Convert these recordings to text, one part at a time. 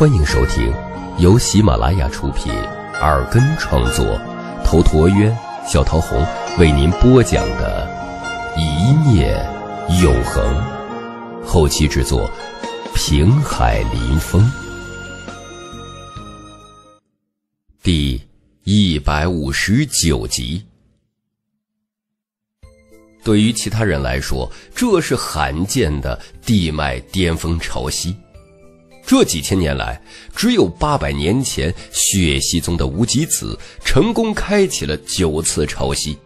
欢迎收听由喜马拉雅出品、耳根创作、头陀渊、小桃红为您播讲的《一念永恒》，后期制作平海林风，第一百五十九集。对于其他人来说，这是罕见的地脉巅峰潮汐。这几千年来，只有八百年前血溪宗的无极子成功开启了九次潮汐。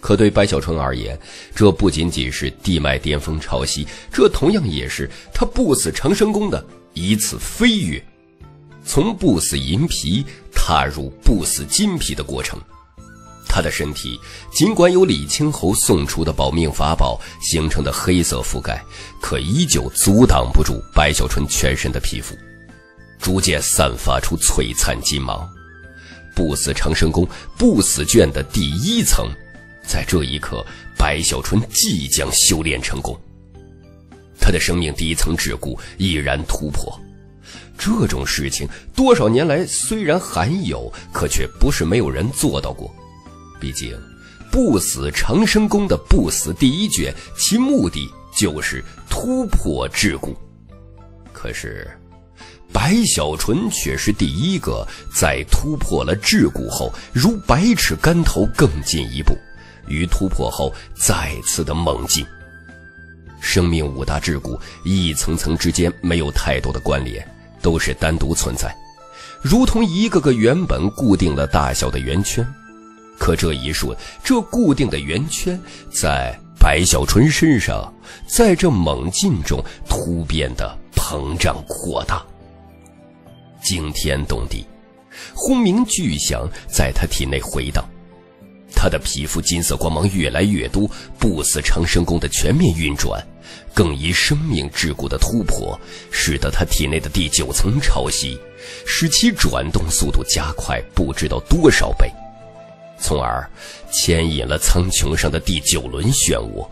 可对白小春而言，这不仅仅是地脉巅峰潮汐，这同样也是他不死长生宫的一次飞跃，从不死银皮踏入不死金皮的过程。他的身体尽管有李清侯送出的保命法宝形成的黑色覆盖，可依旧阻挡不住白小春全身的皮肤，逐渐散发出璀璨金芒。不死长生宫不死卷的第一层，在这一刻，白小春即将修炼成功。他的生命第一层桎梏已然突破。这种事情多少年来虽然罕有，可却不是没有人做到过。毕竟，不死长生功的不死第一卷，其目的就是突破桎梏。可是，白小纯却是第一个在突破了桎梏后，如百尺竿头更进一步，与突破后再次的猛进。生命五大桎梏一层层之间没有太多的关联，都是单独存在，如同一个个原本固定了大小的圆圈。可这一瞬，这固定的圆圈在白小纯身上，在这猛进中突变的膨胀扩大，惊天动地，轰鸣巨响在他体内回荡，他的皮肤金色光芒越来越多，不死长生功的全面运转，更以生命桎梏的突破，使得他体内的第九层潮汐，使其转动速度加快不知道多少倍。从而牵引了苍穹上的第九轮漩涡，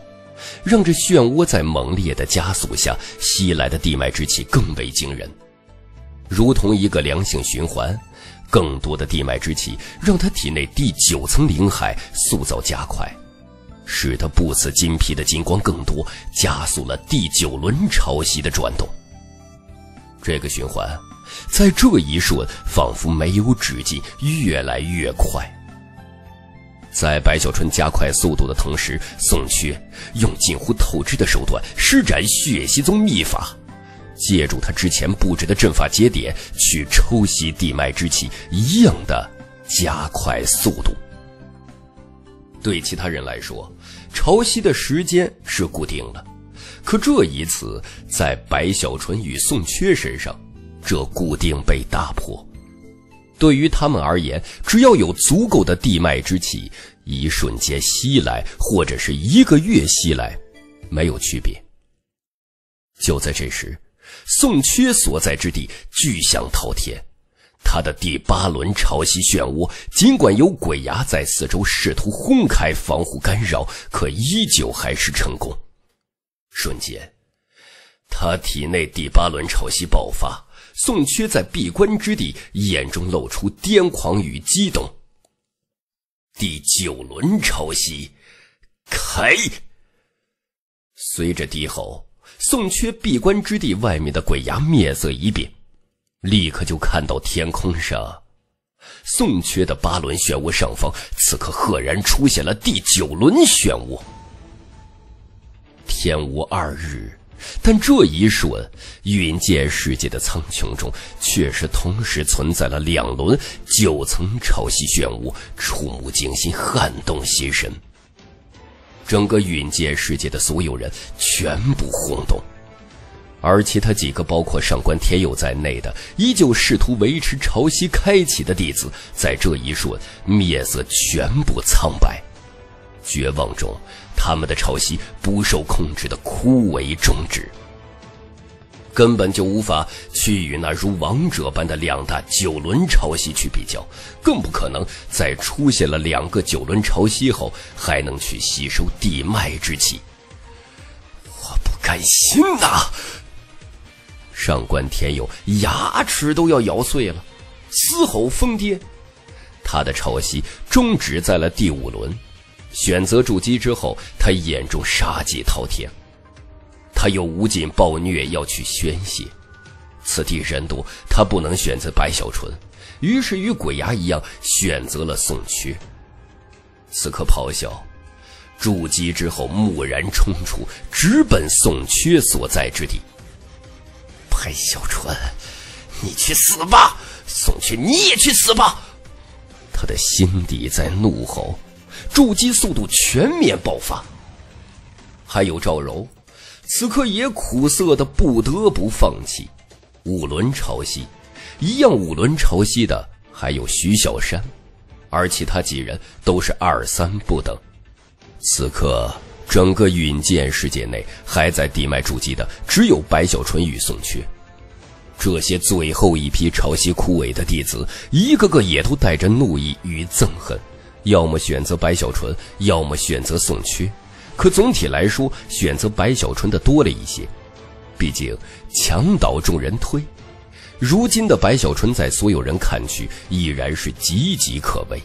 让这漩涡在猛烈的加速下吸来的地脉之气更为惊人，如同一个良性循环。更多的地脉之气让他体内第九层灵海塑造加快，使得不死金皮的金光更多，加速了第九轮潮汐的转动。这个循环在这一瞬仿佛没有止境，越来越快。在白小春加快速度的同时，宋缺用近乎透支的手段施展血吸宗秘法，借助他之前布置的阵法节点去抽吸地脉之气，一样的加快速度。对其他人来说，潮汐的时间是固定的，可这一次在白小纯与宋缺身上，这固定被打破。对于他们而言，只要有足够的地脉之气，一瞬间吸来，或者是一个月吸来，没有区别。就在这时，宋缺所在之地巨响滔天，他的第八轮潮汐漩涡，尽管有鬼牙在四周试图轰开防护干扰，可依旧还是成功。瞬间，他体内第八轮潮汐爆发。宋缺在闭关之地，眼中露出癫狂与激动。第九轮潮汐开，随着低吼，宋缺闭关之地外面的鬼牙面色一变，立刻就看到天空上，宋缺的八轮漩涡上方，此刻赫然出现了第九轮漩涡。天无二日。但这一瞬，云界世界的苍穹中，却是同时存在了两轮九层潮汐漩涡，触目惊心，撼动心神。整个云界世界的所有人全部轰动，而其他几个，包括上官天佑在内的，依旧试图维持潮汐开启的弟子，在这一瞬面色全部苍白，绝望中。他们的潮汐不受控制的枯萎终止，根本就无法去与那如王者般的两大九轮潮汐去比较，更不可能在出现了两个九轮潮汐后还能去吸收地脉之气。我不甘心呐！上官天佑牙齿都要咬碎了，嘶吼疯癫。他的潮汐终止在了第五轮，选择筑基之后，他眼中杀机滔天。他有无尽暴虐要去宣泄，此地人多，他不能选择白小纯，于是与鬼牙一样选择了宋缺。此刻咆哮，筑基之后蓦然冲出，直奔宋缺所在之地。白小纯，你去死吧！宋缺，你也去死吧！他的心底在怒吼，筑基速度全面爆发。还有赵柔，此刻也苦涩的不得不放弃。五轮朝夕，一样五轮朝夕的还有徐小山。而其他几人都是二三不等。此刻，整个陨剑世界内还在地脉筑基的只有白小纯与宋缺。这些最后一批潮汐枯萎的弟子，一个个也都带着怒意与憎恨，要么选择白小纯，要么选择宋缺。可总体来说，选择白小纯的多了一些，毕竟墙倒众人推。如今的白小纯，在所有人看去依然是岌岌可危，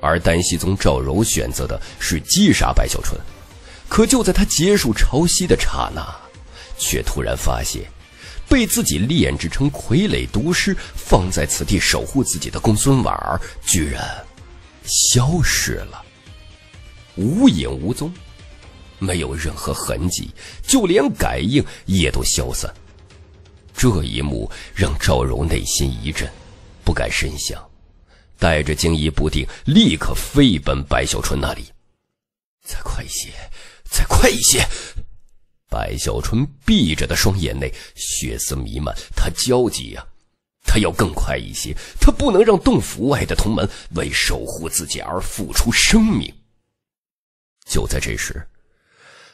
而丹西宗赵柔选择的是击杀白小纯。可就在他结束朝夕的刹那，却突然发现，被自己炼制成傀儡毒师，放在此地守护自己的公孙婉儿，居然消失了，无影无踪，没有任何痕迹，就连感应也都消散。这一幕让赵柔内心一震，不敢深想，带着惊疑不定，立刻飞奔白小纯那里。再快一些，再快一些！白小纯闭着的双眼内血丝弥漫，他焦急呀，他要更快一些，他不能让洞府外的同门为守护自己而付出生命。就在这时，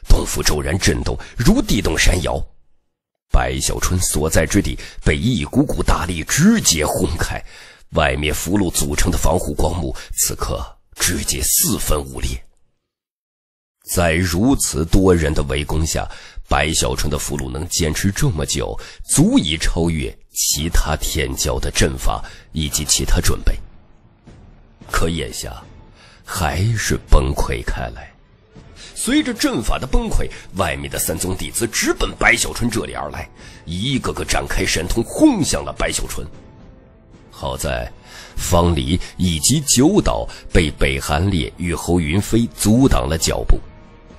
洞府骤然震动，如地动山摇。白小春所在之地被一股股大力直接轰开，外面符箓组成的防护光幕此刻直接四分五裂。在如此多人的围攻下，白小纯的俘虏能坚持这么久，足以超越其他天骄的阵法以及其他准备。可眼下，还是崩溃开来。随着阵法的崩溃，外面的三宗弟子直奔白小纯这里而来，一个个展开神通轰向了白小纯。好在方离以及九岛被北寒烈与侯云飞阻挡了脚步，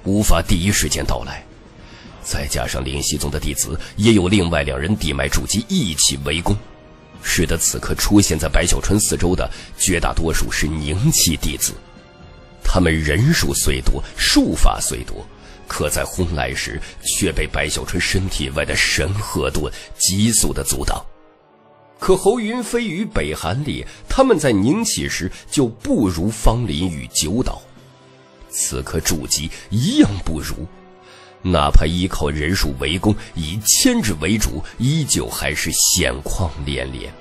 无法第一时间到来。再加上灵溪宗的弟子也有另外两人地脉筑基一起围攻，使得此刻出现在白小纯四周的绝大多数是凝气弟子。他们人数虽多，术法虽多，可在轰来时却被白小春身体外的神鹤盾急速的阻挡。可侯云飞与北寒烈他们在凝气时就不如方林与九岛，此刻筑基一样不如，哪怕依靠人数围攻，以牵制为主，依旧还是险况连连。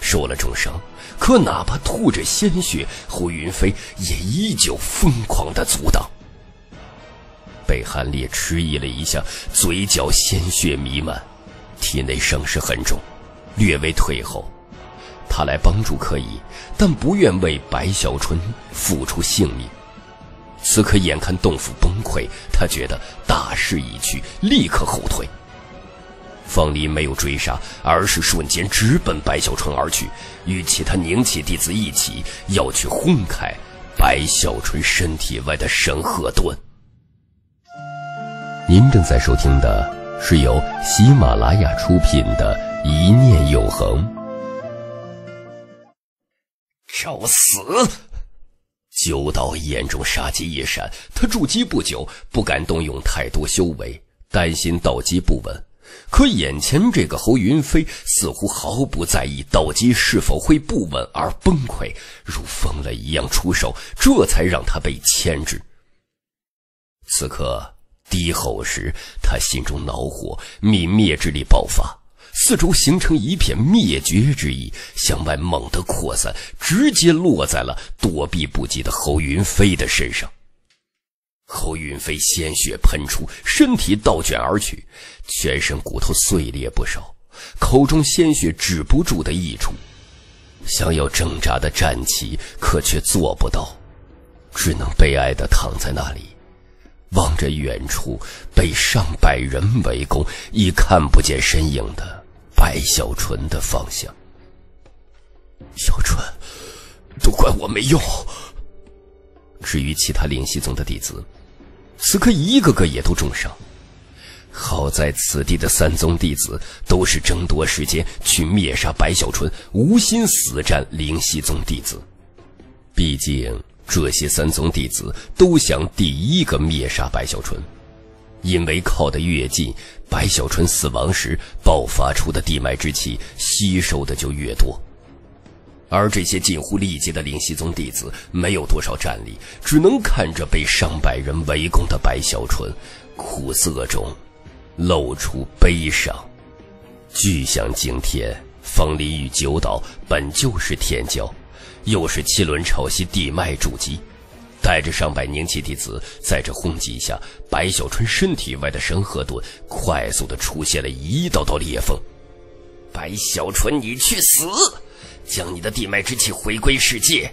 受了重伤，可哪怕吐着鲜血，胡云飞也依旧疯狂的阻挡。北寒烈迟疑了一下，嘴角鲜血弥漫，体内伤势很重，略微退后。他来帮助可以，但不愿为白小春付出性命。此刻眼看洞府崩溃，他觉得大势已去，立刻后退。方离没有追杀，而是瞬间直奔白小纯而去，与其他凝气弟子一起要去轰开白小纯身体外的神鹤盾。您正在收听的是由喜马拉雅出品的《一念永恒》。找死！九道眼中杀机一闪，他筑基不久，不敢动用太多修为，担心道基不稳。可眼前这个侯云飞似乎毫不在意道基是否会不稳而崩溃，如疯了一样出手，这才让他被牵制。此刻低吼时，他心中恼火，泯灭之力爆发，四周形成一片灭绝之意，向外猛地扩散，直接落在了躲避不及的侯云飞的身上。侯云飞鲜血喷出，身体倒卷而去，全身骨头碎裂不少，口中鲜血止不住的溢出，想要挣扎的站起，可却做不到，只能悲哀的躺在那里，望着远处被上百人围攻、已看不见身影的白小纯的方向。小纯，都怪我没用。至于其他灵犀宗的弟子。此刻一个个也都重伤，好在此地的三宗弟子都是争夺时间去灭杀白小纯，无心死战灵犀宗弟子。毕竟这些三宗弟子都想第一个灭杀白小纯，因为靠得越近，白小纯死亡时爆发出的地脉之气吸收的就越多。而这些近乎力竭的灵犀宗弟子没有多少战力，只能看着被上百人围攻的白小纯，苦涩中露出悲伤。巨响惊天，风林与九岛本就是天骄，又是七轮潮汐地脉筑基，带着上百凝气弟子在这轰击下，白小纯身体外的神鹤盾快速的出现了一道道裂缝。白小纯，你去死！将你的地脉之气回归世界，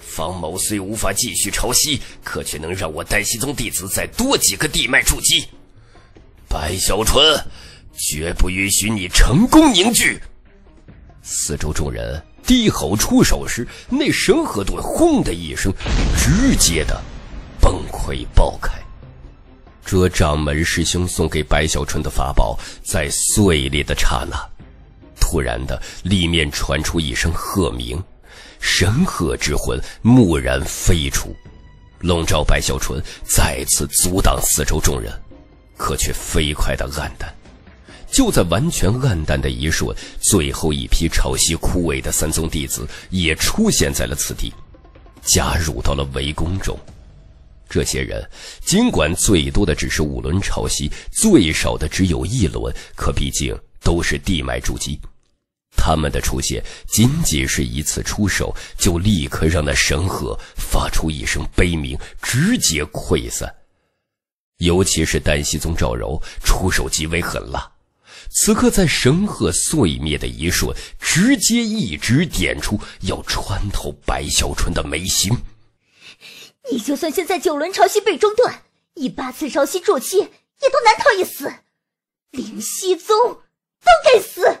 方某虽无法继续朝西，可却能让我丹西宗弟子再多几个地脉筑基。白小纯，绝不允许你成功凝聚！四周众人低吼出手时，那神河盾轰的一声，直接的崩溃爆开。这掌门师兄送给白小纯的法宝，在碎裂的刹那。突然的，里面传出一声鹤鸣，神鹤之魂蓦然飞出，笼罩白小纯，再次阻挡四周众人，可却飞快的暗淡。就在完全暗淡的一瞬，最后一批潮汐枯萎的三宗弟子也出现在了此地，加入到了围攻中。这些人尽管最多的只是五轮潮汐，最少的只有一轮，可毕竟都是地脉筑基。他们的出现仅仅是一次出手，就立刻让那神鹤发出一声悲鸣，直接溃散。尤其是丹西宗赵柔出手极为狠辣，此刻在神鹤碎灭的一瞬，直接一指点出，要穿透白小纯的眉心。你就算现在九轮潮汐被中断，以八次潮汐筑基，也都难逃一死。灵犀宗都该死！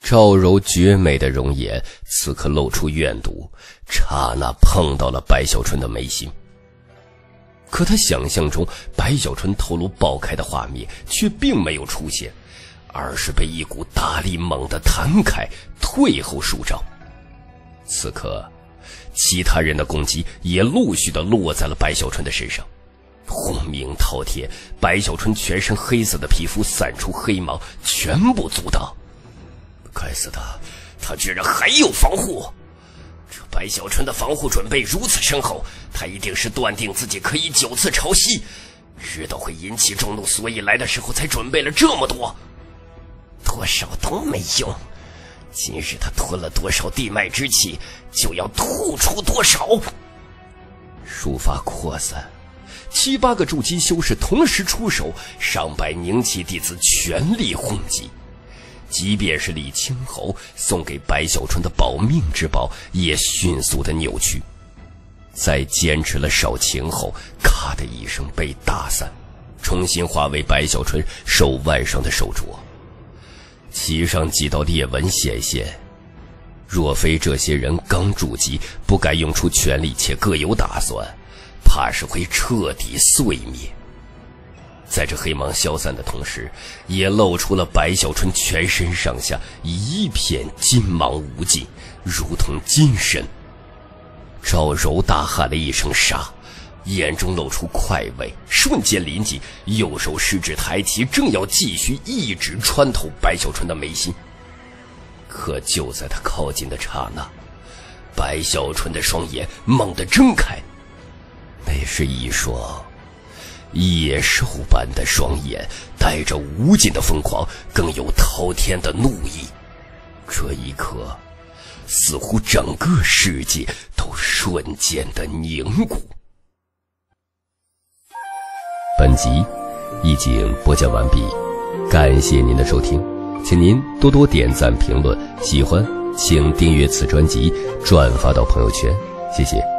赵柔绝美的容颜此刻露出怨毒，刹那碰到了白小纯的眉心。可他想象中白小纯头颅爆开的画面却并没有出现，而是被一股大力猛地弹开，退后数丈。此刻，其他人的攻击也陆续的落在了白小纯的身上，轰鸣滔天，白小纯全身黑色的皮肤散出黑芒，全部阻挡。该死的，他居然还有防护！白小纯的防护准备如此深厚，他一定是断定自己可以九次潮汐，知道会引起众怒，所以来的时候才准备了这么多。多少都没用，今日他吞了多少地脉之气，就要吐出多少。术法扩散，七八个筑基修士同时出手，上百凝气弟子全力轰击。即便是李青侯送给白小纯的保命之宝，也迅速的扭曲，在坚持了少情后，咔的一声被打散，重新化为白小纯手腕上的手镯，其上几道裂纹显现。若非这些人刚筑基，不敢用出全力，且各有打算，怕是会彻底碎灭。在这黑芒消散的同时，也露出了白小春全身上下一片金芒无尽，如同金身。赵柔大喊了一声“杀”，眼中露出快慰，瞬间临近，右手食指抬起，正要继续一指穿透白小春的眉心。可就在他靠近的刹那，白小春的双眼猛地睁开，那是一双。野兽般的双眼，带着无尽的疯狂，更有滔天的怒意。这一刻，似乎整个世界都瞬间的凝固。本集已经播讲完毕，感谢您的收听，请您多多点赞评论，喜欢请订阅此专辑，转发到朋友圈，谢谢。